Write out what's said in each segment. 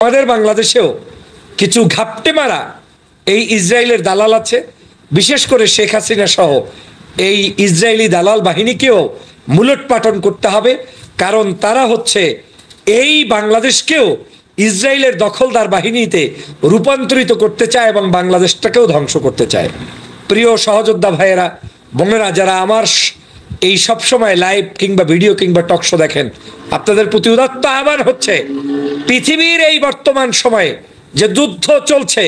আমাদের বাংলাদেশেও কিছু ঘাপটে মারা এই ইসরায়েলের দালাল আছে। বিশেষ করে শেখ হাসিনা সহ এই ইসরায়েলি দালাল বাহিনীকেও মূলোৎপাটন করতে হবে, কারণ তারা হচ্ছে এই বাংলাদেশকেও ইসরায়েলের দখলদার বাহিনীতে রূপান্তরিত করতে চায় এবং বাংলাদেশটাকেও ধ্বংস করতে চায়। প্রিয় সহযোদ্ধা ভাইয়েরা, বোনেরা, যারা আমার এই সব সময় লাইভ কিংবা ভিডিও কিংবা টকশো দেখেন, আপনাদের প্রতি উদাত্ত আহ্বান হচ্ছে, পৃথিবীর এই বর্তমান সময়ে যে যুদ্ধ চলছে,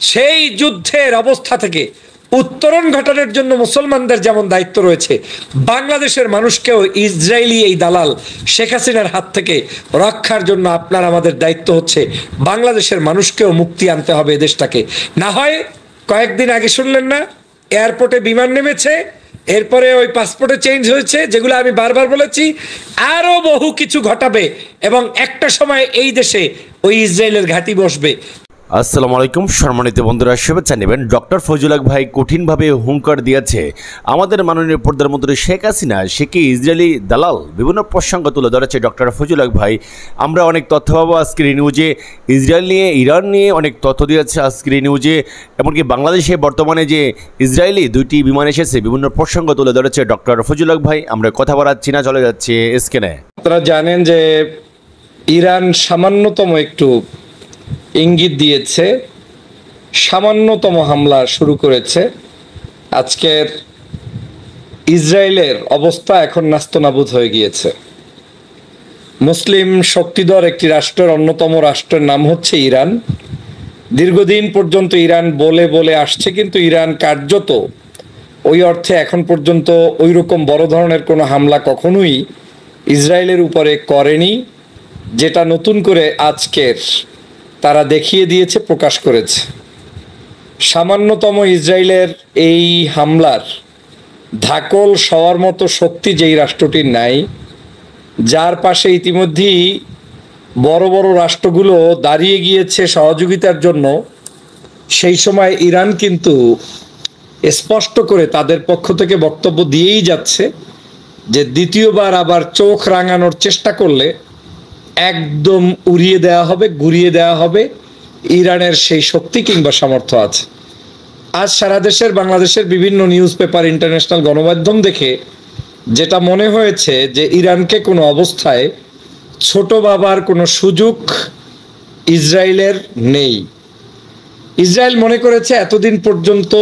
সেই যুদ্ধের অবস্থা থেকে উত্তরণ ঘটানোর জন্য মুসলমানদের যেমন দায়িত্ব রয়েছে, বাংলাদেশের মানুষকেও ইসরায়েলি এই দালাল শেখ হাসিনার হাত থেকে রক্ষার জন্য আপনার আমাদের দায়িত্ব হচ্ছে, বাংলাদেশের মানুষকেও মুক্তি আনতে হবে এদেশটাকে না হয় কয়েকদিন আগে শুনলেন না, এয়ারপোর্টে বিমান নেমেছে এরপরে ওই পাসপোর্টে চেঞ্জ হয়েছে, যেগুলো আমি বারবার বলেছি আরও বহু কিছু ঘটাবে এবং একটা সময় এই দেশে ওই ইসরায়েলের ঘাঁটি বসবে। আসসালামু আলাইকুম, সম্মানিত বন্ধুরা, শুভেচ্ছা নেবেন। ডক্টর ফজল ভাই কঠিনভাবে হুঙ্কার দিয়েছে। আমাদের মাননীয় প্রধানমন্ত্রী শেখ হাসিনা, সে কি ইসরায়েলি দালাল? বিভিন্ন প্রসঙ্গ তুলে ধরেছে ডক্টর ফজল ভাই। আমরা অনেক তথ্য পাবো আজকের নিউজে ইসরায়েল নিয়ে, ইরান নিয়ে অনেক তথ্য দিয়েছে আজকের নিউজে এমনকি বাংলাদেশে বর্তমানে যে ইসরায়েলি দুইটি বিমান এসেছে, বিভিন্ন প্রসঙ্গ তুলে ধরেছে ডক্টর ফজল ভাই। আমরা কথা বাড়াচ্ছি না, চলে যাচ্ছে স্কেনে আপনারা জানেন যে ইরান সামান্যতম একটু ইঙ্গিত দিয়েছে, সামান্যতম হামলা শুরু করেছে। আজকের ইসরায়েলের অবস্থা এখন নাস্তনাবুদ হয়ে গিয়েছে। মুসলিম শক্তিধর একটি রাষ্ট্রের অন্যতম রাষ্ট্রের নাম হচ্ছে ইরান। দীর্ঘদিন পর্যন্ত ইরান বলে বলে আসছে, কিন্তু ইরান কার্যত ওই অর্থে এখন পর্যন্ত ওই রকম বড় ধরনের কোনো হামলা কখনোই ইসরায়েলের উপরে করেনি, যেটা নতুন করে আজকের তারা দেখিয়ে দিয়েছে, প্রকাশ করেছে। সামান্যতম ইসরায়েলের এই হামলার ধাকল সওয়ার মতো শক্তি যেই রাষ্ট্রটির নাই, যার পাশে ইতিমধ্যেই বড় বড় রাষ্ট্রগুলো দাঁড়িয়ে গিয়েছে সহযোগিতার জন্য, সেই সময় ইরান কিন্তু স্পষ্ট করে তাদের পক্ষ থেকে বক্তব্য দিয়েই যাচ্ছে যে দ্বিতীয়বার আবার চোখ রাঙানোর চেষ্টা করলে একদম উড়িয়ে দেওয়া হবে, গুড়িয়ে দেওয়া হবে। ইরানের সেই শক্তি কিংবা সামর্থ্য আছে। আজ সারা দেশের, বাংলাদেশের বিভিন্ন নিউজ পেপার ইন্টারন্যাশনাল গণমাধ্যম দেখে যেটা মনে হয়েছে যে ইরানকে কোনো অবস্থায় ছোট বাবার কোনো সুযোগ ইসরায়েলের নেই। ইসরায়েল মনে করেছে এতদিন পর্যন্ত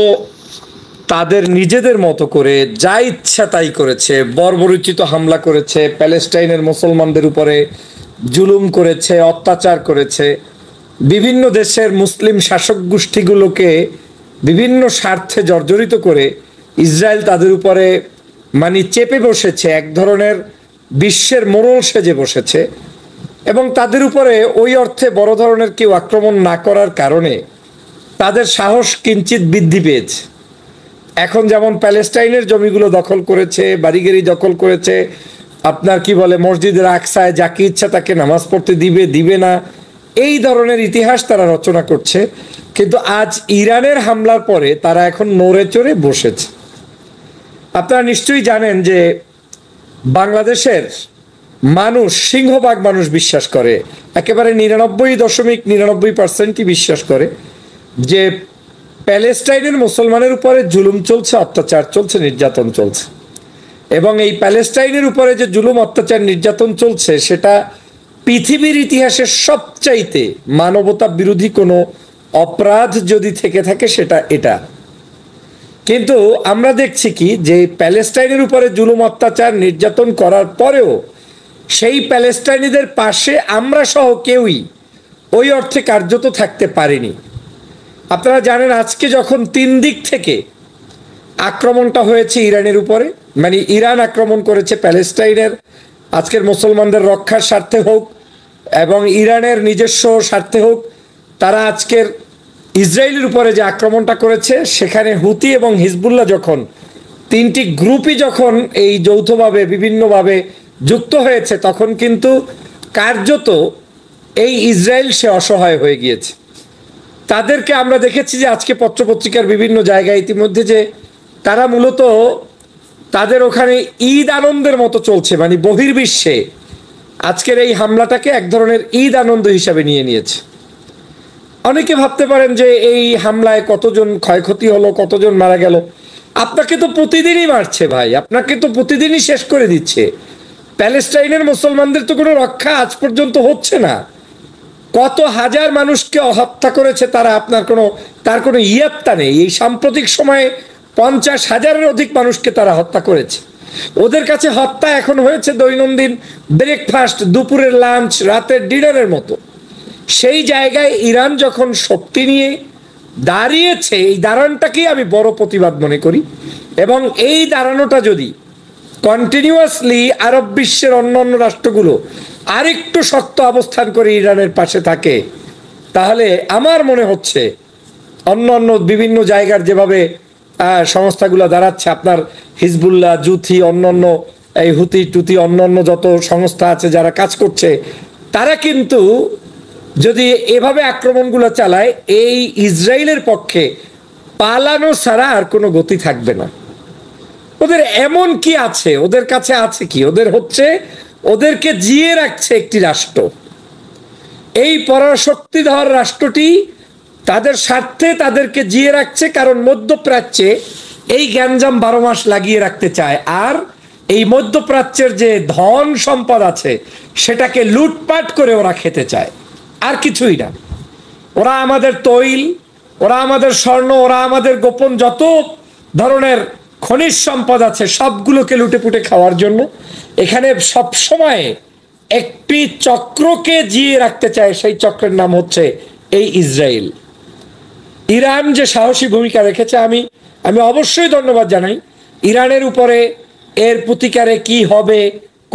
তাদের নিজেদের মতো করে যা ইচ্ছা তাই করেছে, বর্বরচিত হামলা করেছে, প্যালেস্টাইনের মুসলমানদের উপরে জুলুম করেছে, অত্যাচার করেছে। বিভিন্ন দেশের মুসলিম শাসক গোষ্ঠীগুলোকে বিভিন্ন স্বার্থে জর্জরিত করে ইসরায়েল তাদের উপরে মানে চেপে বসেছে, এক ধরনের বিশ্বের মোড়ল সেজে বসেছে এবং তাদের উপরে ওই অর্থে বড় ধরনের কেউ আক্রমণ না করার কারণে তাদের সাহস কিঞ্চিত বৃদ্ধি পেয়েছে। এখন যেমন প্যালেস্টাইনের জমিগুলো দখল করেছে বাড়িগাড়ি দখল করেছে আপনার কি বলে, মসজিদের আকসায় যাকে ইচ্ছা তাকে নামাজ পড়তে দিবে দিবে না। এই ধরনের ইতিহাস তারা রচনা করছে। কিন্তু আজ ইরানের হামলার পরে তারা এখন নড়ে চড়ে বসেছে। আপনারা নিশ্চয়ই জানেন যে বাংলাদেশের মানুষ, সিংহভাগ মানুষ বিশ্বাস করে। একেবারে নিরানব্বই দশমিক নিরানব্বই পার্সেন্টই বিশ্বাস করে যে প্যালেস্টাইনের মুসলমানের উপরে জুলুম চলছে, অত্যাচার চলছে, নির্যাতন চলছে। এবং এই প্যালেস্টাইনের উপরে যে জুলুম, অত্যাচার, নির্যাতন চলছে, সেটা পৃথিবীর ইতিহাসের সবচাইতে মানবতা বিরোধী কোনো অপরাধ যদি থেকে থাকে, সেটা এটা। কিন্তু আমরা দেখছি কি, যে প্যালেস্টাইনের উপরে জুলুম, অত্যাচার, নির্যাতন করার পরেও সেই প্যালেস্টাইনিদের পাশে আমরা সহ কেউই ওই অর্থে কার্যত থাকতে পারিনি। আপনারা জানেন, আজকে যখন তিন দিক থেকে আক্রমণটা হয়েছে ইরানের উপরে। মানে ইরান আক্রমণ করেছে প্যালেস্টাইনের। আজকের মুসলমানদের রক্ষার স্বার্থে হোক এবং ইরানের নিজস্ব স্বার্থে হোক, তারা আজকের ইসরায়েলের উপরে যে আক্রমণটা করেছে, সেখানে হুতি এবং হিজবুল্লাহ যখন, তিনটি গ্রুপই যখন এই যৌথভাবে, বিভিন্নভাবে যুক্ত হয়েছে, তখন কিন্তু কার্যত এই ইসরায়েল সে অসহায় হয়ে গিয়েছে। তাদেরকে আমরা দেখেছি যে আজকে পত্রপত্রিকার বিভিন্ন জায়গায় ইতিমধ্যে যে তারা মূলত তাদের ওখানে ঈদ আনন্দের মতো চলছে মানে বহির্বিশ্বে। আজকের এই হামলাটাকে এক ধরনের ঈদ আনন্দ হিসাবে নিয়ে নিয়েছে। অনেকে ভাবতে পারেন যে এই হামলায় কতজন ক্ষয়ক্ষতি হলো, কতজন মারা গেল। আপনাকে তো প্রতিদিনই মারছে ভাই, আপনাকে তো প্রতিদিনই শেষ করে দিচ্ছে। প্যালেস্টাইনের মুসলমানদের তো কোনো রক্ষা আজ পর্যন্ত হচ্ছে না। কত হাজার মানুষকে হত্যা করেছে তারা, আপনার কোনো, তার কোনো ইয়াত্তা নেই। এই সাম্প্রতিক সময়ে পঞ্চাশ হাজারের অধিক মানুষকে তারা হত্যা করেছে। ওদের কাছে হত্যা এখন হয়েছে দৈনন্দিন ব্রেকফাস্ট, দুপুরের লাঞ্চ, রাতের ডিনারের মতো। সেই জায়গায় ইরান যখন শক্তি নিয়ে দাঁড়িয়েছে, এই দাঁড়ানটাকেই আমি বড় প্রতিবাদ মনে করি। এবং এই দাঁড়ানোটা যদি কন্টিনিউয়াসলি আরব বিশ্বের অন্য অন্য রাষ্ট্রগুলো আরেকটু শক্ত অবস্থান করে ইরানের পাশে থাকে, তাহলে আমার মনে হচ্ছে অন্য অন্য বিভিন্ন জায়গার যেভাবে সংস্থাগুলো দাঁড়াচ্ছে। আপনার হিজবুল্লাহ, জুথি, অন্যান্য, এই হুতি, টুতি, অন্যান্য যত সংস্থা আছে যারা কাজ করছে, তারা কিন্তু যদি এভাবে আক্রমণগুলো চালায়, এই ইসরায়েলের পক্ষে পালানো ছাড়া আর কোনো গতি থাকবে না। ওদের এমন কি আছে? ওদের কাছে আছে কি? ওদের হচ্ছে, ওদেরকে জিয়ে রাখছে একটি রাষ্ট্র। এই পরাশক্তিধর রাষ্ট্রটি তাদের স্বার্থে তাদেরকে জিয়ে রাখছে, কারণ মধ্যপ্রাচ্যে এই গ্যাঞ্জাম বারো মাস লাগিয়ে রাখতে চায়। আর এই মধ্যপ্রাচ্যের যে ধন সম্পদ আছে, সেটাকে লুটপাট করে ওরা খেতে চায়। আর কিছুই না। ওরা আমাদের তৈল, ওরা আমাদের স্বর্ণ, ওরা আমাদের গোপন যত ধরনের খনিজ সম্পদ আছে, সবগুলোকে লুটে পুটে খাওয়ার জন্য এখানে সব সময় একটি চক্রকে জিয়ে রাখতে চায়। সেই চক্রের নাম হচ্ছে এই ইসরায়েল। ইরান যে সাহসী ভূমিকা রেখেছে, আমি আমি অবশ্যই ধন্যবাদ জানাই। ইরানের উপরে এর প্রতিকারে কি হবে,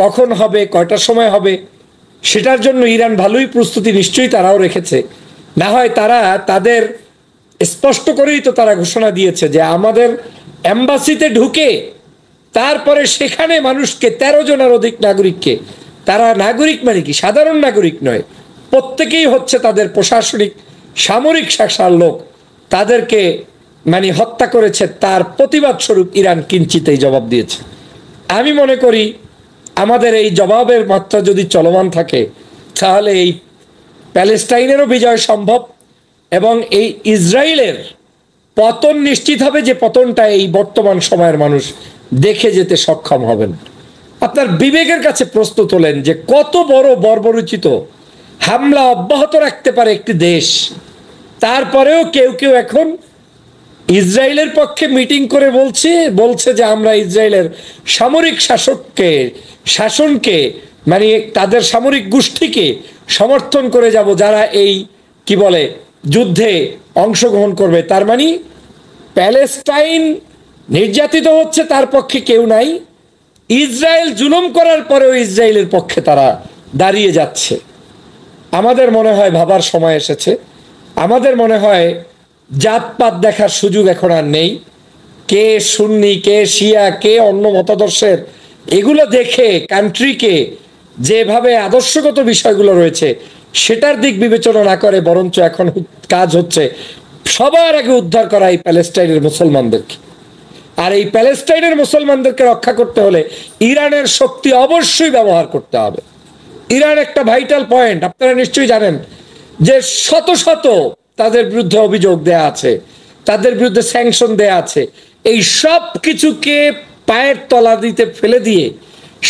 কখন হবে, কয়টার সময় হবে, সেটার জন্য ইরান ভালোই প্রস্তুতি নিশ্চয়ই তারাও রেখেছে। না হয় তারা তাদের স্পষ্ট করেই তো তারা ঘোষণা দিয়েছে যে আমাদের অ্যাম্বাসিতে ঢুকে তারপরে সেখানে মানুষকে তেরো জনের অধিক নাগরিককে, তারা নাগরিক মানে কি? সাধারণ নাগরিক নয়। প্রত্যেকেই হচ্ছে তাদের প্রশাসনিক, সামরিক শাখার লোক। তাদেরকে মানে হত্যা করেছে, তার প্রতিবাদ স্বরূপ ইরান কিঞ্চিতেই জবাব দিয়েছে। আমি মনে করি, আমাদের এই জবাবের মাত্রা যদি চলমান থাকে, তাহলে এই প্যালেস্টাইনেরও বিজয় সম্ভব এবং এই ইসরায়েলের পতন নিশ্চিত হবে যে পতনটা এই বর্তমান সময়ের মানুষ দেখে যেতে সক্ষম হবেন। আপনার বিবেকের কাছে প্রশ্ন তোলেন যে কত বড় বর্বরচিত হামলা অব্যাহত রাখতে পারে একটি দেশ। তারপরেও কেউ কেউ এখন ইসরায়েলের পক্ষে মিটিং করে বলছে বলছে যে আমরা ইসরায়েলের সামরিক শাসককে, শাসনকে মানে তাদের সামরিক গোষ্ঠীকে সমর্থন করে যাব যারা এই, কি বলে, যুদ্ধে অংশগ্রহণ করবে। তার মানে প্যালেস্টাইন নির্যাতিত হচ্ছে, তার পক্ষে কেউ নাই। ইসরায়েল জুলুম করার পরেও ইসরায়েলের পক্ষে তারা দাঁড়িয়ে যাচ্ছে। আমাদের মনে হয় ভাবার সময় এসেছে। আমাদের মনে হয় জাতপাত দেখার সুযোগ এখন আর নেই। কে সুন্নি, কে শিয়া, কে অন্য মতাদর্শের, এগুলো দেখে কান্ট্রিকে যেভাবে আদর্শগত বিষয়গুলো রয়েছে, সেটার দিক বিবেচনা না করে বরঞ্চ এখন কাজ হচ্ছে সবার আগে উদ্ধার করা এই প্যালেস্টাইনের মুসলমানদেরকে। আর এই প্যালেস্টাইনের মুসলমানদেরকে রক্ষা করতে হলে ইরানের শক্তি অবশ্যই ব্যবহার করতে হবে। ইরান একটা ভাইটাল পয়েন্ট, আপনারা নিশ্চয়ই জানেন যে শত শত তাদের বিরুদ্ধে অভিযোগ দেয়া আছে, তাদের বিরুদ্ধে স্যাংশন দেয়া আছে, এই সব কিছুকে পায়ের তলা দিতে ফেলে দিয়ে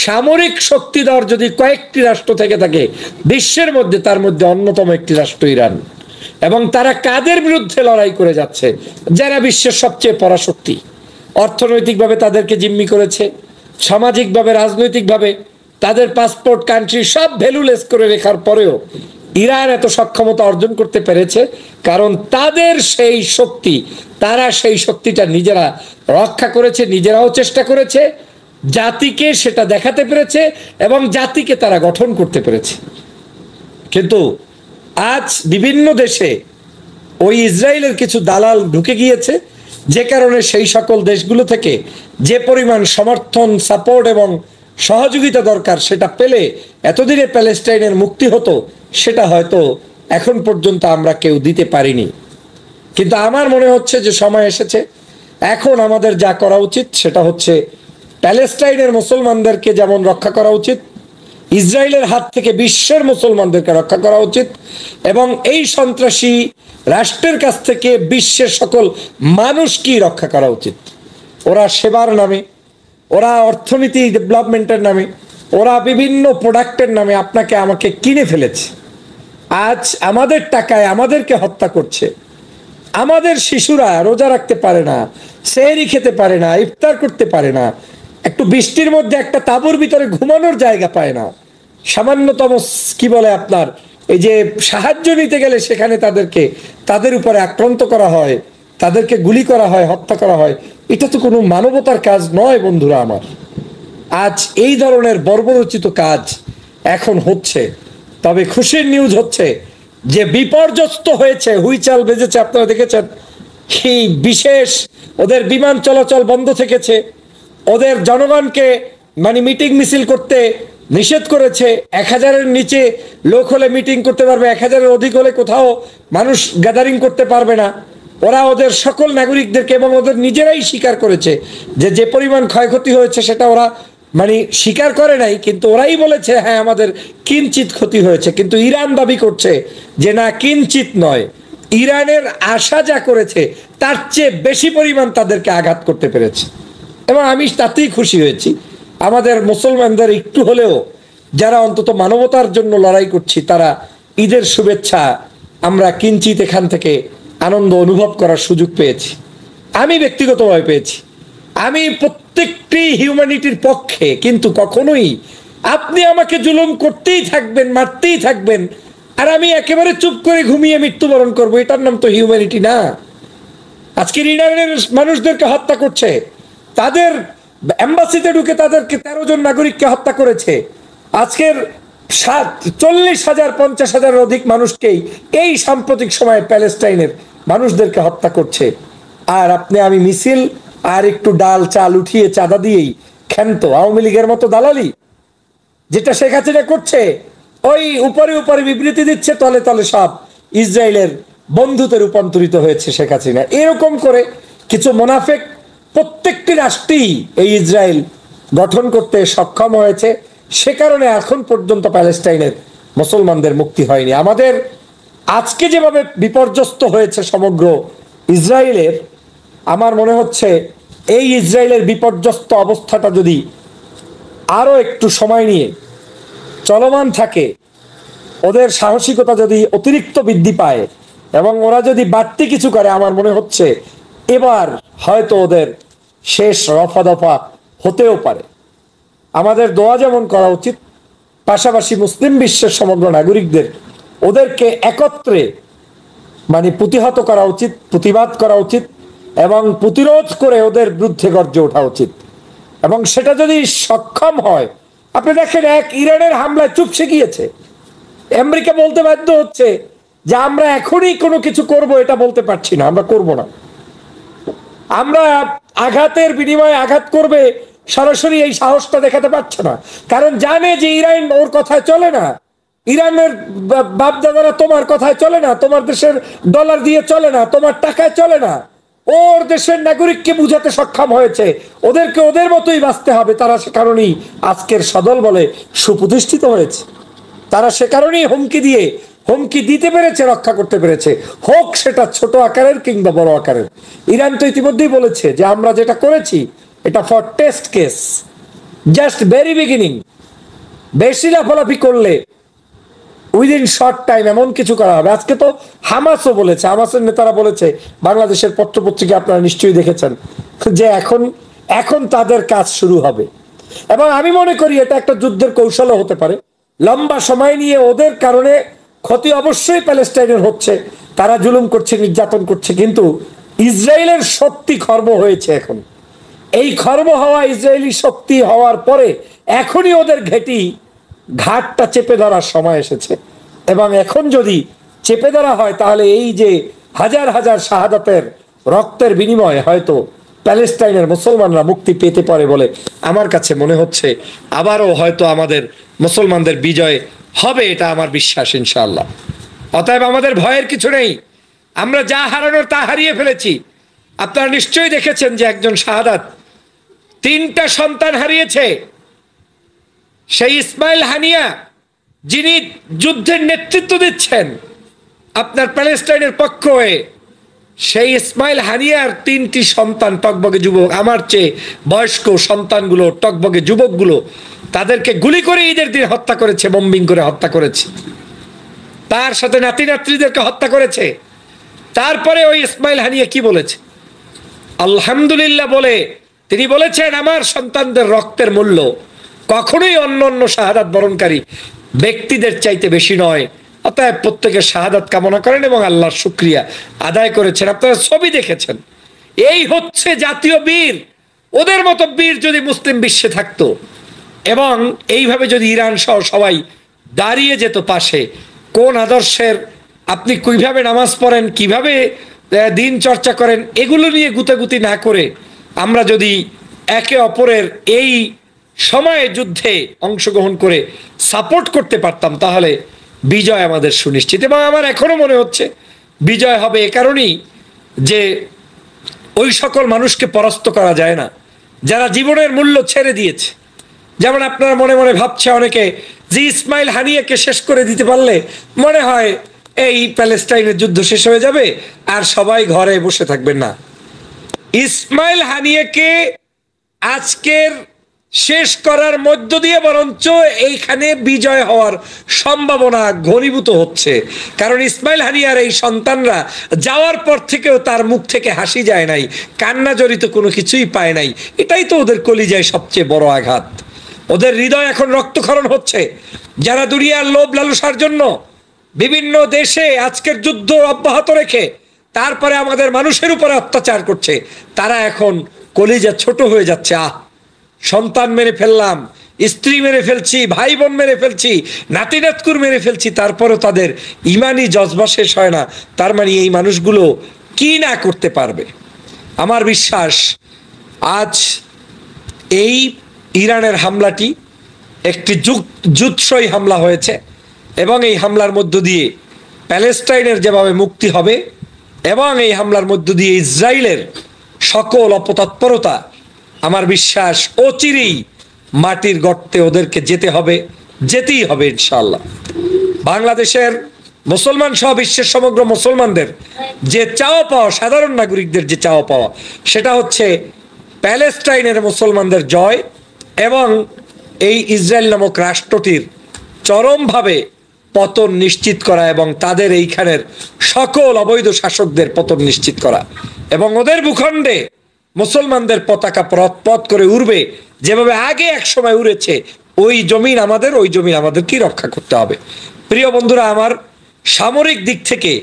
সামরিক শক্তিধর যদি কয়েকটি রাষ্ট্র থেকে থাকে, বিশ্বের মধ্যে তার মধ্যে অন্যতম একটি রাষ্ট্র ইরান। এবং তারা কাদের বিরুদ্ধে লড়াই করে যাচ্ছে, যারা বিশ্বের সবচেয়ে পরাশক্তি। অর্থনৈতিকভাবে তাদেরকে জিম্মি করেছে, সামাজিকভাবে, রাজনৈতিকভাবে, তাদের পাসপোর্ট কান্ট্রি সব ভ্যালুলেস করে রেখার পরেও ইরান এত সক্ষমতা অর্জন করতে পেরেছে, কারণ তাদের সেই শক্তি, তারা সেই শক্তিটা নিজেরা রক্ষা করেছে, নিজেরাও চেষ্টা করেছে, জাতিকে সেটা দেখাতে পেরেছে এবং জাতিকে তারা গঠন করতে পেরেছে। কিন্তু আজ বিভিন্ন দেশে ওই ইসরায়েলের কিছু দালাল ঢুকে গিয়েছে, যে কারণে সেই সকল দেশগুলো থেকে যে পরিমাণ সমর্থন, সাপোর্ট এবং সহযোগিতা দরকার, সেটা পেলে এতদিনে প্যালেস্টাইনের মুক্তি হতো, সেটা হয়তো এখন পর্যন্ত আমরা কেউ দিতে পারিনি। কিন্তু আমার মনে হচ্ছে যে সময় এসেছে, এখন আমাদের যা করা উচিত সেটা হচ্ছে প্যালেস্টাইনের মুসলমানদেরকে যেমন রক্ষা করা উচিত, ইসরায়েলের হাত থেকে বিশ্বের মুসলমানদেরকে রক্ষা করা উচিত, এবং এই সন্ত্রাসী রাষ্ট্রের কাছ থেকে বিশ্বের সকল মানুষকেই রক্ষা করা উচিত। ওরা সেবার নামে ওরা অর্থনীতি ডেভেলপমেন্টের নামে, ওরা বিভিন্ন প্রোডাক্টের নামে আপনাকে আমাকে কিনে ফেলেছে। আজ আমাদের টাকায় আমাদেরকে হত্যা করছে। আমাদের শিশুরা রোজা রাখতে পারে না, সেহরি খেতে পারে না, ইফতার করতে পারে না। একটু বৃষ্টির মধ্যে একটা তাঁবুর ভিতরে ঘুমানোর জায়গা পায় না। সামান্যতম কি বলে আপনার, এই যে সাহায্য নিতে গেলে সেখানে তাদেরকে, তাদের উপরে আক্রান্ত করা হয়, তাদেরকে গুলি করা হয়, হত্যা করা হয়। এটা তো কোনো মানবতার কাজ নয়, বন্ধুরা আমার। আজ এই ধরনের বর্বরচিত কাজ এখন হচ্ছে। তবে খুশির নিউজ হচ্ছে যে বিপর্যস্ত হয়েছে, হুইচাল বেজেছে, আপনারা দেখেছেন? এই বিশেষ ওদের বিমান চলাচল বন্ধ থেকেছে, ওদের জনগণকে মানে মিটিং মিছিল করতে নিষেধ করেছে, এক হাজারের নিচে লোক হলে মিটিং করতে পারবে, এক হাজারের অধিক হলে কোথাও মানুষ গ্যাদারিং করতে পারবে না। ওরা ওদের সকল নাগরিকদেরকে এবং ওদের নিজেরাই স্বীকার করেছে যে যে পরিমাণ ক্ষয়ক্ষতি হয়েছে সেটা ওরা মানে স্বীকার করে নাই, কিন্তু ওরাই বলেছে হ্যাঁ আমাদের কিঞ্চিত ক্ষতি হয়েছে। কিন্তু ইরান দাবি করছে যে, না কিঞ্চিত নয়। ইরানের আশা যা করেছে, তার চেয়ে বেশি পরিমাণ তাদেরকে আঘাত করতে পেরেছে। এবং আমি তাতেই খুশি হয়েছি। আমাদের মুসলমানদের একটু হলেও যারা অন্তত মানবতার জন্য লড়াই করছি, তারা ঈদের শুভেচ্ছা, আমরা কিঞ্চিত এখান থেকে আনন্দ অনুভব করার সুযোগ পেয়েছি। আমি ব্যক্তিগতভাবে পেয়েছি। আমি প্রত্যেকটি হিউম্যানিটির পক্ষে, কিন্তু কখনোই আপনি আমাকে জুলুম করতেই থাকবেন, মারতেই থাকবেন, আর আমি একেবারে চুপ করে ঘুমিয়ে মৃত্যুবরণ করব, এটার নাম তো হিউম্যানিটি না। আজকে ইরানের মানুষদেরকে হত্যা করছে। তাদের এম্বাসিতে ঢুকে তাদেরকে তেরো জন নাগরিককে হত্যা করেছে। আজকের চল্লিশ হাজার, পঞ্চাশ হাজারের অধিক মানুষকেই এই সাম্প্রতিক সময়ে প্যালেস্টাইনের মানুষদেরকে হত্যা করছে। আর আপনি আমি মিছিল আর একটু ডাল চাল উঠিয়ে চাঁদা দিয়েই ক্ষান্ত আওয়ামী লীগের মতো দালালি যেটা শেখ হাসিনা করছে, ওই উপরে উপরে বিবৃতি দিচ্ছে, তলে তলে সব ইসরায়েলের বন্ধুতে রূপান্তরিত হয়েছে শেখ হাসিনা। এরকম করে কিছু মোনাফেক প্রত্যেকটি রাষ্ট্রেই এই ইসরায়েল গঠন করতে সক্ষম হয়েছে। সে কারণে এখন পর্যন্ত প্যালেস্টাইনের মুসলমানদের মুক্তি হয়নি। আমাদের আজকে যেভাবে বিপর্যস্ত হয়েছে সমগ্র ইসরায়েলের, আমার মনে হচ্ছে এই ইসরায়েলের বিপর্যস্ত অবস্থাটা যদি আরও একটু সময় নিয়ে চলমান থাকে, ওদের সাহসিকতা যদি অতিরিক্ত বৃদ্ধি পায় এবং ওরা যদি বাড়তি কিছু করে, আমার মনে হচ্ছে এবার হয়তো ওদের শেষ রফা দফা হতেও পারে। আমাদের দোয়া যেমন করা উচিত, পাশাপাশি মুসলিম বিশ্বের সমগ্র নাগরিকদের, ওদেরকে একত্রে মানে প্রতিহত করা উচিত, প্রতিবাদ করা উচিত এবং প্রতিরোধ করে ওদের বিরুদ্ধে গর্জে ওঠা উচিত। এবং সেটা যদি সক্ষম হয়, আপনি দেখেন এক ইরানের হামলায় চুপসে গিয়েছে। আমেরিকা বলতে বাধ্য হচ্ছে যে আমরা এখনই কোনো কিছু করব, এটা বলতে পারছি না, আমরা করব না। আমরা আঘাতের বিনিময়ে আঘাত করবে সরাসরি এই সাহসটা দেখাতে পারছে না। কারণ জানে যে ইরান ওর কথায় চলে না। ইরানের বাপদাদারা তোমার কথায় চলে না, তোমার দেশের ডলার দিয়ে চলে না, তোমার টাকায় চলে না। ওর দেশের নাগরিককে বুঝাতে সক্ষম হয়েছে। ওদেরকে ওদের মতোই বাঁচতে হবে। তারা সে কারণেই আজকের সদল বলে সুপ্রতিষ্ঠিত হয়েছে। তারা সে কারণেই হুমকি দিয়ে, হুমকি দিতে পেরেছে, রক্ষা করতে পেরেছে। হোক সেটা ছোট আকারের কিংবা বড় আকারের। ইরান তো ইতিমধ্যেই বলেছে যে আমরা যেটা করেছি এটা for test case just very beginning বেশি লাফালাফি করলে উইদিন শর্ট টাইম এমন কিছু করা হবে। আজকে তো হামাসও বলেছে, হামাসের নেতারা বলেছে, বাংলাদেশের পত্রপত্রিকা আপনারা নিশ্চয়ই দেখেছেন, যে এখন এখন তাদের কাজ শুরু হবে। এবং আমি মনে করি এটা একটা যুদ্ধের কৌশলও হতে পারে। লম্বা সময় নিয়ে ওদের কারণে ক্ষতি অবশ্যই প্যালেস্টাইনের হচ্ছে, তারা জুলুম করছে, নির্যাতন করছে, কিন্তু ইসরায়েলের শক্তি খর্ব হয়েছে এখন। এই খর্ব হওয়া ইসরায়েলি শক্তি হওয়ার পরে এখনই ওদের ঘেটি ঘাটটা চেপে ধরার সময় এসেছে। এবং এখন যদি চেপে ধরা হয়, তাহলে এই যে হাজার হাজার শাহাদাতের রক্তের বিনিময়ে হয়তো প্যালেস্টাইনের মুসলমানরা মুক্তি পেতে পারে বলে আমার কাছে মনে হচ্ছে। আবারও হয়তো আমাদের মুসলমানদের বিজয় হবে, এটা আমার বিশ্বাস ইনশাআল্লাহ। অতএব আমাদের ভয়ের কিছু নেই। আমরা যা হারানোর তা হারিয়ে ফেলেছি। আপনারা নিশ্চয়ই দেখেছেন যে একজন শাহাদাত তিনটা সন্তান হারিয়েছে। সেই ইসমাইল হানিয়া, যিনি যুদ্ধের নেতৃত্ব দিচ্ছেন আপনার প্যালেস্টাইনের পক্ষ হয়ে, সেই ইসমাইল হানিয়ার তিনটি সন্তান টকবগে যুবক, আমার চেয়ে বয়স্ক সন্তানগুলো, টকবগে যুবকগুলো, তাদেরকে গুলি করে ঈদের দিন হত্যা করেছে বম্বিং করে হত্যা করেছে। তার সাথে নাতি নাতৃদেরকে হত্যা করেছে। তারপরে ওই ইসমাইল হানিয়া কি বলেছে? আলহামদুলিল্লাহ বলে। তিনি বলেছেন, আমার সন্তানদের রক্তের মূল্য কখনোই অন্য অন্য শাহাদাত বরণকারী ব্যক্তিদের চাইতে বেশি নয়। অতএব প্রত্যেকের শাহাদাত কামনা করেন এবং আল্লাহর শুক্রিয়া আদায় করেছেন। আপনারা ছবি দেখেছেন। এই হচ্ছে জাতীয় বীর। ওদের মতো বীর যদি মুসলিম বিশ্বে থাকতো এবং এইভাবে যদি ইরান সহ সবাই দাঁড়িয়ে যেত পাশে, কোন আদর্শের আপনি কীভাবে নামাজ পড়েন, কীভাবে দিন চর্চা করেন, এগুলো নিয়ে গুতাগুতি না করে আমরা যদি একে অপরের এই সময়ে যুদ্ধে অংশগ্রহণ করে সাপোর্ট করতে পারতাম, তাহলে বিজয় আমাদের সুনিশ্চিত। এবং আমার এখনও মনে হচ্ছে, বিজয় হবে এ কারণেই যে ওই সকল মানুষকে পরাস্ত করা যায় না, যারা জীবনের মূল্য ছেড়ে দিয়েছে। যেমন আপনারা মনে মনে ভাবছে অনেকে যে ইসমাইল হানিয়াকে শেষ করে দিতে পারলে মনে হয় এই প্যালেস্টাইনের যুদ্ধ শেষ হয়ে যাবে আর সবাই ঘরে বসে থাকবেন না। ইসমাইল হানিয়াকে আজকের শেষ করার মধ্য দিয়ে বরঞ্চ এইখানে বিজয় হওয়ার সম্ভাবনা ঘনীভূত হচ্ছে। কারণ ইসমাইল হানিয়ার এই সন্তানরা যাওয়ার পর থেকেও তার মুখ থেকে হাসি যায় নাই, কান্না জড়িত কোনো কিছুই পায় নাই। এটাই তো ওদের কলিজায় সবচেয়ে বড় আঘাত। ওদের হৃদয় এখন রক্তক্ষরণ হচ্ছে। যারা দুনিয়ার লোভ লালসার জন্য বিভিন্ন দেশে আজকের যুদ্ধ অব্যাহত রেখে তারপরে আমাদের মানুষের উপরে অত্যাচার করছে, তারা এখন কলিজা ছোট হয়ে যাচ্ছে। আহ, সন্তান মেরে ফেললাম, স্ত্রী মেরে ফেলছি ভাই বোন মেরে ফেলছি নাতি নাতকুর মেরে ফেলছি, তারপরেও তাদের ইমানি জজবা শেষ হয় না। তার মানে এই মানুষগুলো কি না করতে পারবে? আমার বিশ্বাস, আজ এই ইরানের হামলাটি একটি যুৎসই হামলা হয়েছে। এবং এই হামলার মধ্য দিয়ে প্যালেস্টাইনের যেভাবে মুক্তি হবে এবং এই হামলার মধ্য দিয়ে ইসরায়েলের সকল অপতৎপরতা, আমার বিশ্বাস অচিরেই মাটির গর্তে ওদেরকে যেতে হবে, যেতেই হবে ইনশাল্লাহ বাংলাদেশের মুসলমান সহ বিশ্বের সমগ্র মুসলমানদের যে চাওয়া পাওয়া, সাধারণ নাগরিকদের যে চাওয়া পাওয়া, সেটা হচ্ছে প্যালেস্টাইনের মুসলমানদের জয় এবং এই ইসরায়েল নামক রাষ্ট্রটির চরমভাবে পতন নিশ্চিত করা এবং তাদের এইখানের সকল অবৈধ শাসকদের পতন নিশ্চিত করা। এবং ওদের ভূখণ্ডে মুসলমানদের পতাকা পথ করে উড়বে। যেভাবে আগে এক সময় উড়েছে, ওই জমিন আমাদের, ওই জমিন আমাদেরকেই রক্ষা করতে হবে। প্রিয় বন্ধুরা, আমার সামরিক দিক থেকে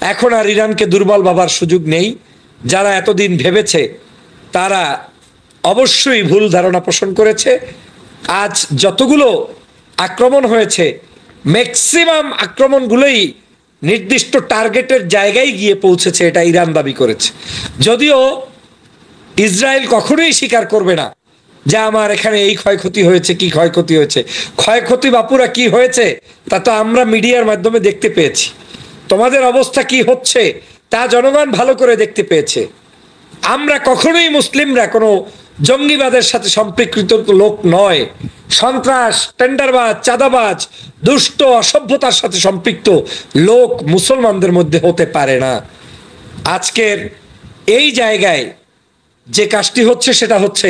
এখন আর ইরানকে দুর্বল ভাবার সুযোগ নেই। যারা এতদিন ভেবেছে, তারা অবশ্যই ভুল ধারণা পোষণ করেছে। আজ যতগুলো আক্রমণ হয়েছে ম্যাক্সিমাম আক্রমণগুলোই নির্দিষ্ট টার্গেটের জায়গায় গিয়ে পৌঁছেছে, এটা ইরান দাবি করেছে। যদিও ইসরায়েল কখনোই স্বীকার করবে না যে আমার এখানে এই ক্ষয়ক্ষতি হয়েছে, কি ক্ষয়ক্ষতি হয়েছে। ক্ষয়ক্ষতি বাপুরা কি হয়েছে, তা তো আমরা মিডিয়ার মাধ্যমে দেখতে পেয়েছি। তোমাদের অবস্থা কি হচ্ছে, তা জনগণ ভালো করে দেখতে পেয়েছে। আমরা কখনোই মুসলিমরা কোনো জঙ্গিবাদের সাথে সম্পৃক্ত লোক নয়। সন্ত্রাস, টেন্ডারবাজ, চাঁদাবাজ, দুষ্ট, অসভ্যতার সাথে সম্পৃক্ত লোক মুসলমানদের মধ্যে হতে পারে না। আজকের এই জায়গায় যে কাজটি হচ্ছে, সেটা হচ্ছে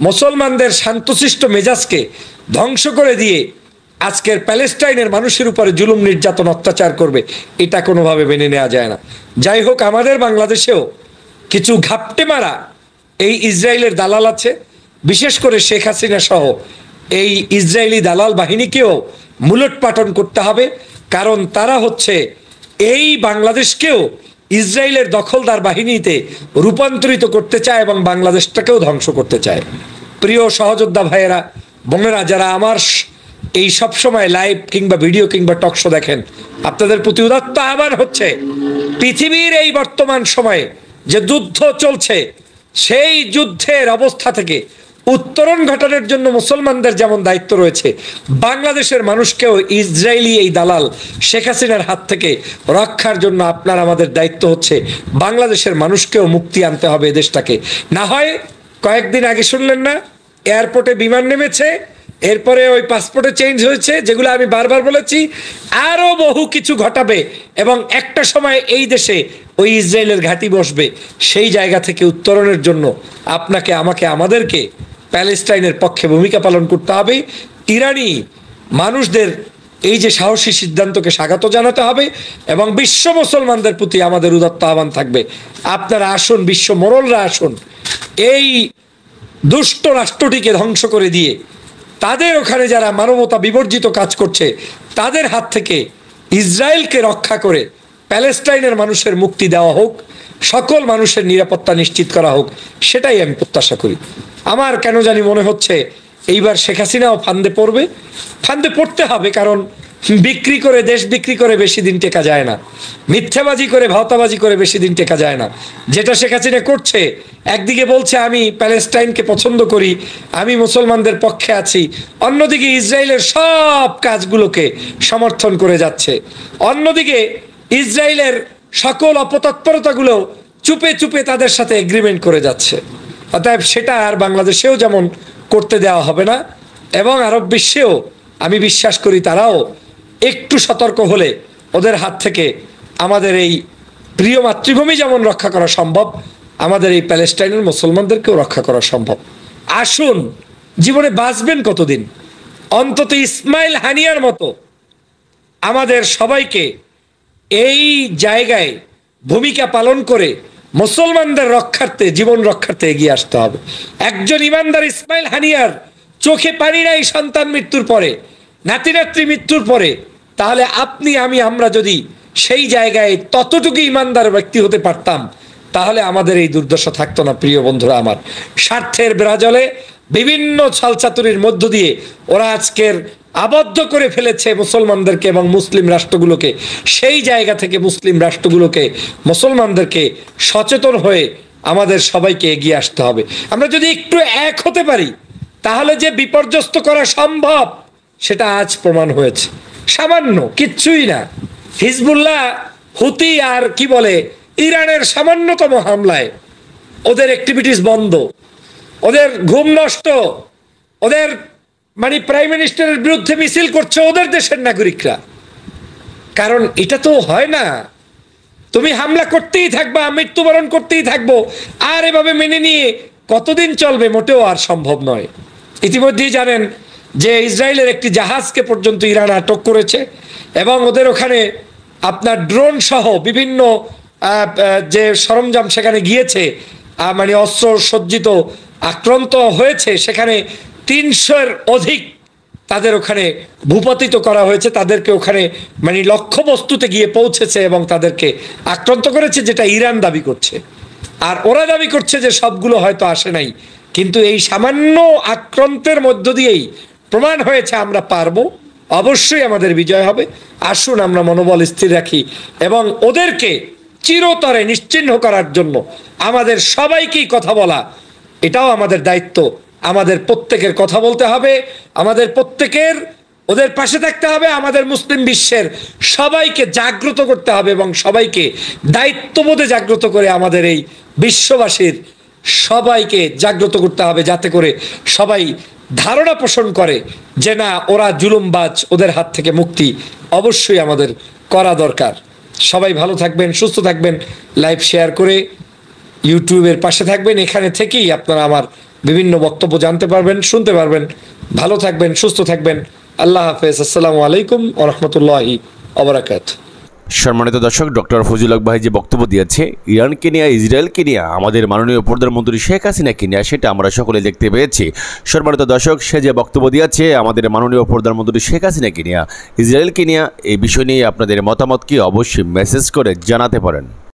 মুসলমানদের শান্তশিষ্ট মেজাজকে ধ্বংস করে দিয়ে আজকের প্যালেস্টাইনের মানুষের উপরে জুলুম, নির্যাতন, অত্যাচার করবে, এটা কোনোভাবে মেনে নেওয়া যায় না। যাই হোক, আমাদের বাংলাদেশেও কিছু ঘাপটে মারা এই ইসরায়েলের দালাল আছে, বিশেষ করে শেখ হাসিনা সহ। এই ইসরায়েলি দালাল বাহিনীকেও মূলোৎপাটন করতে হবে, কারণ তারা হচ্ছে এই বাংলাদেশকেও ইসরায়েলের দখলদার বাহিনীতে রূপান্তরিত করতে চায় এবং বাংলাদেশটাকেও ধ্বংস করতে চায়। প্রিয় সহযোদ্ধা ভাইয়েরা, বোনেরা, যারা আমার এই সব সময় লাইভ কিংবা ভিডিও কিংবা টকশো দেখেন, আপনাদের প্রতি উদাত্ত আহ্বান হচ্ছে, পৃথিবীর এই বর্তমান সময়ে যে যুদ্ধ চলছে সেই যুদ্ধের অবস্থা থেকে উত্তরণ ঘটানোর জন্য মুসলমানদের যেমন দায়িত্ব রয়েছে, বাংলাদেশের মানুষকেও ইসরায়েলি এই দালাল শেখ হাসিনার হাত থেকে রক্ষার জন্য আপনার আমাদের দায়িত্ব হচ্ছে, বাংলাদেশের মানুষকেও মুক্তি আনতে হবে এদেশটাকে না হয় কয়েকদিন আগে শুনলেন না, এয়ারপোর্টে বিমান নেমেছে এরপরে ওই পাসপোর্টে চেঞ্জ হয়েছে, যেগুলো আমি বারবার বলেছি আরও বহু কিছু ঘটাবে এবং একটা সময় এই দেশে ওই ইসরায়েলের ঘাঁটি বসবে। সেই জায়গা থেকে উত্তরণের জন্য আপনাকে, আমাকে, আমাদেরকে প্যালেস্টাইনের পক্ষে ভূমিকা পালন করতে হবে। ইরানি মানুষদের এই যে সাহসী সিদ্ধান্তকে স্বাগত জানাতে হবে এবং বিশ্ব মুসলমানদের প্রতি আমাদের উদাত্ত আহ্বান থাকবে। আপনারা আসুন, বিশ্ব মোরলরা আসুন। এই দুষ্ট রাষ্ট্রটিকে ধ্বংস করে দিয়ে তাদের ওখানে যারা মানবতা বিবর্জিত কাজ করছে, তাদের হাত থেকে ইসরায়েলকে রক্ষা করে প্যালেস্টাইনের মানুষের মুক্তি দেওয়া হোক, সকল মানুষের নিরাপত্তা নিশ্চিত করা হোক, সেটাই আমি প্রত্যাশা করি। আমার কেন জানি মনে হচ্ছে, এইবার শেখ হাসিনাও ফান্দে পড়বে। ফান্দে পড়তে হবে কারণ বিক্রি করে, দেশ বিক্রি করে বেশি দিন টেকা যায় না। মিথ্যাবাজি করে, ভাওতাবাজি করে বেশি দিন টেকা যায় না। যেটা শেখ হাসিনা করছে, একদিকে বলছে, আমি প্যালেস্টাইনকে পছন্দ করি, আমি মুসলমানদের পক্ষে আছি। অন্যদিকে ইসরায়েলের সব কাজগুলোকে সমর্থন করে যাচ্ছে। অন্যদিকে ইসরায়েলের সকল অপতৎপরতাগুলো চুপে চুপে তাদের সাথে এগ্রিমেন্ট করে যাচ্ছে। অতএব সেটা আর বাংলাদেশেও যেমন করতে দেওয়া হবে না, এবং আরব বিশ্বেও, আমি বিশ্বাস করি তারাও একটু সতর্ক হলে ওদের হাত থেকে আমাদের এই প্রিয় মাতৃভূমি যেমন রক্ষা করা সম্ভব, আমাদের এই প্যালেস্টাইনের মুসলমানদেরকেও রক্ষা করা সম্ভব। আসুন, জীবনে বাঁচবেন কতদিন? অন্তত ইসমাইল হানিয়ার মতো আমাদের সবাইকে এই জায়গায় ভূমিকা পালন করে মুসলমানদের রক্ষার্থে, জীবন রক্ষার্থে এগিয়ে আসতে হবে। একজন ইমানদার ইসমাইল হানিয়ার চোখে পানি নাই, সন্তান মৃত্যুর পরে নাতি নাতৃ মৃত্যুর পরে, তাহলে আপনি, আমি, আমরা যদি সেই জায়গায় ততটুকু ইমানদার ব্যক্তি হতে পারতাম, তাহলে আমাদের এই দুর্দশা থাকতো না, প্রিয় বন্ধুরা আমার। স্বার্থের বিরাজলে বিভিন্ন ছালচাতুরির মধ্য দিয়ে ওরা আজকের আবদ্ধ করে ফেলেছে মুসলমানদেরকে এবং মুসলিম রাষ্ট্রগুলোকে। সেই জায়গা থেকে মুসলিম রাষ্ট্রগুলোকে, মুসলমানদেরকে সচেতন হয়ে আমাদের সবাইকে এগিয়ে আসতে হবে। আমরা যদি একটু এক হতে পারি, তাহলে যে বিপর্যস্ত করা সম্ভব সেটা আজ প্রমাণ হয়েছে। সামান্য, কিচ্ছুই না। হিজবুল্লাহ হুতি আর কি বলে, ইরানের সামান্যতম হামলায় ওদের অ্যাক্টিভিটিস বন্ধ। ওদের ঘুম নষ্ট। ওদের মানে প্রাইম মিনিস্টারের বিরুদ্ধে মিছিল করছে ওদের দেশের নাগরিকরা। কারণ এটা তো হয় না। তুমি হামলা করতেই থাকবা, মৃত্যুবরণ করতেই থাকব। আর এভাবে মেনে নিয়ে কতদিন চলবে মোটেও আর সম্ভব নয়। ইতিমধ্যেই জানেন যে ইসরায়েলের একটি জাহাজকে পর্যন্ত ইরান আটক করেছে এবং ওদের ওখানে আপনার ড্রোন সহ বিভিন্ন যে সরঞ্জাম সেখানে গিয়েছে মানে অস্ত্র সজ্জিত আক্রান্ত হয়েছে, সেখানে তিনশোর অধিক তাদের ওখানে ভূপাতিত করা হয়েছে, তাদেরকে ওখানে মানে লক্ষ্যবস্তুতে গিয়ে পৌঁছেছে এবং তাদেরকে আক্রান্ত করেছে, যেটা ইরান দাবি করছে। আর ওরা দাবি করছে যে সবগুলো হয়তো আসে নাই। কিন্তু এই সামান্য আক্রান্তের মধ্য দিয়েই প্রমাণ হয়েছে আমরা পারব। অবশ্যই আমাদের বিজয় হবে। আসুন আমরা মনোবল স্থির রাখি এবং ওদেরকে চিরতরে নিশ্চিহ্ন করার জন্য আমাদের সবাইকেই কথা বলা। এটাও আমাদের দায়িত্ব। আমাদের প্রত্যেকের কথা বলতে হবে। আমাদের প্রত্যেকের ওদের পাশে থাকতে হবে। আমাদের মুসলিম বিশ্বের সবাইকে জাগ্রত করতে হবে এবং সবাইকে দায়িত্ববোধে জাগ্রত করে আমাদের এই বিশ্ববাসীর সবাইকে জাগ্রত করতে হবে যাতে করে সবাই ধারণা পোষণ করে যে না, ওরা জুলুমবাজ, ওদের হাত থেকে মুক্তি অবশ্যই আমাদের করা দরকার। সবাই ভালো থাকবেন, সুস্থ থাকবেন। লাইভ শেয়ার করে ইউটিউবের পাশে থাকবেন। এখানে থেকেই আপনারা আমার বিভিন্ন বক্তব্য জানতে পারবেন, শুনতে পারবেন। ভালো থাকবেন, সুস্থ থাকবেন। আল্লাহ হাফেজ। আসসালামু আলাইকুম ওরহমতুল্লাহি অবরাকাত সম্মানিত দর্শক, ডক্টর ফজুল হক ভাই যে বক্তব্য দিয়েছে ইরানকে কেনিয়া ইসরায়েলকে কেনিয়া, আমাদের মাননীয় প্রধানমন্ত্রী শেখ হাসিনা, কেনিয়া, সেটা আমরা সকলে দেখতে পেয়েছি। সম্মানিত দর্শক, সে যে বক্তব্য দিয়েছে, আমাদের মাননীয় প্রধানমন্ত্রী শেখ হাসিনা, কেনিয়া ইসরায়েলকে কেনিয়া, এই বিষয় নিয়ে আপনাদের মতামত কি অবশ্যই মেসেজ করে জানাতে পারেন।